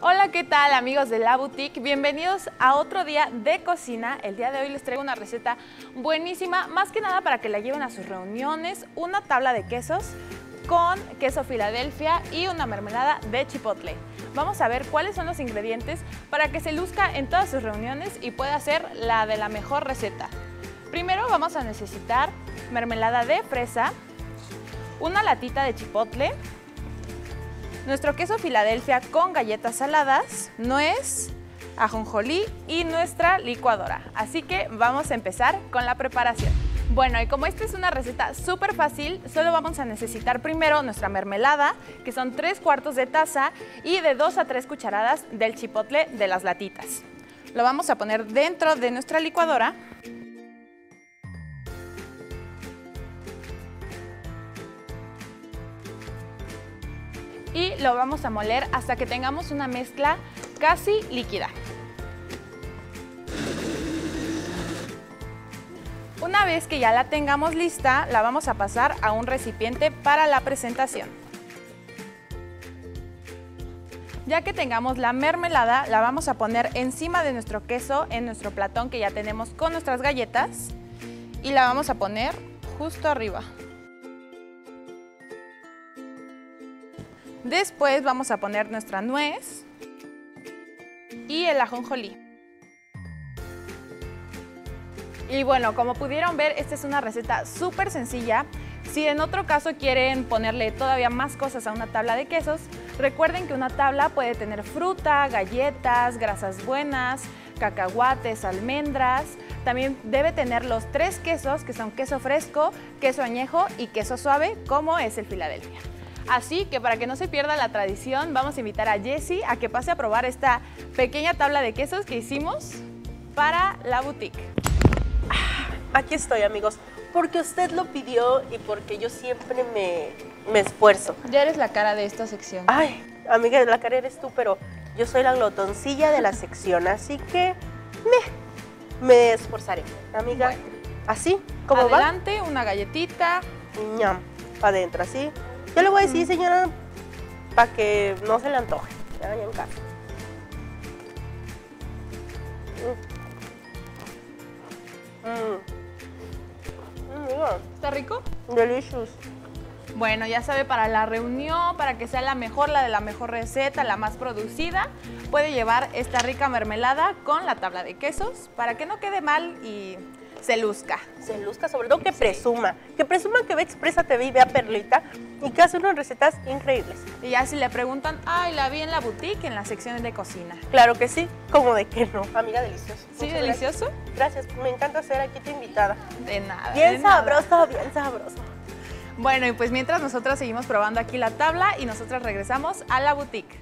Hola, ¿qué tal amigos de La Boutique? Bienvenidos a otro día de cocina. El día de hoy les traigo una receta buenísima, más que nada para que la lleven a sus reuniones, una tabla de quesos con queso Filadelfia y una mermelada de chipotle. Vamos a ver cuáles son los ingredientes para que se luzca en todas sus reuniones y pueda ser la de la mejor receta. Primero vamos a necesitar mermelada de fresa, una latita de chipotle, nuestro queso Filadelfia con galletas saladas, nuez, ajonjolí y nuestra licuadora. Así que vamos a empezar con la preparación. Bueno, y como esta es una receta súper fácil, solo vamos a necesitar primero nuestra mermelada, que son 3 cuartos de taza, y de 2 a 3 cucharadas del chipotle de las latitas. Lo vamos a poner dentro de nuestra licuadora. Y lo vamos a moler hasta que tengamos una mezcla casi líquida. Una vez que ya la tengamos lista, la vamos a pasar a un recipiente para la presentación. Ya que tengamos la mermelada, la vamos a poner encima de nuestro queso en nuestro platón que ya tenemos con nuestras galletas y la vamos a poner justo arriba. Después vamos a poner nuestra nuez y el ajonjolí. Y bueno, como pudieron ver, esta es una receta súper sencilla. Si en otro caso quieren ponerle todavía más cosas a una tabla de quesos, recuerden que una tabla puede tener fruta, galletas, grasas buenas, cacahuates, almendras. También debe tener los tres quesos, que son queso fresco, queso añejo y queso suave, como es el Filadelfia. Así que para que no se pierda la tradición, vamos a invitar a Jessie a que pase a probar esta pequeña tabla de quesos que hicimos para la boutique aquí estoy, amigos, porque usted lo pidió y porque yo siempre me, me esfuerzo. Ya eres la cara de esta sección. Ay, amiga, la cara eres tú, pero yo soy la glotoncilla de la sección, así que me, me esforzaré. Amiga, así, como va. Adelante, una galletita. ñam, para adentro, así. Yo le voy a decir, señora, para que no se le antoje. Ya, en casa. Mm. ¿Está rico? Delicious. Bueno, ya sabe, para la reunión, para que sea la mejor, la de la mejor receta, la más producida, puede llevar esta rica mermelada con la tabla de quesos para que no quede mal y se luzca. Se luzca, sobre todo que presuma. Que presuma que ve Expresa TV y vea Perlita y que hace unas recetas increíbles. Y ya si le preguntan, ay, la vi en la boutique, en la sección de cocina. Claro que sí, como de que no. Amiga, delicioso. ¿Sí, delicioso? Gracias. me encanta ser aquí tu invitada. De nada. Bien sabroso, bien sabroso. Bueno, y pues mientras nosotras seguimos probando aquí la tabla y nosotras regresamos a la boutique.